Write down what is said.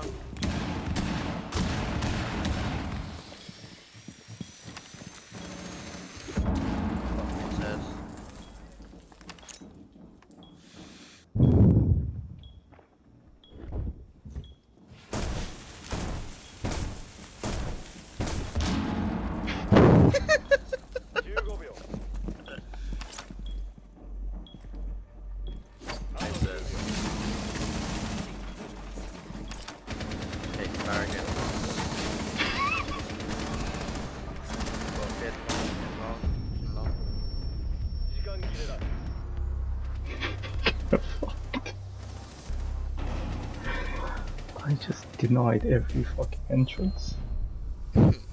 Thank you. target. I just denied every fucking entrance.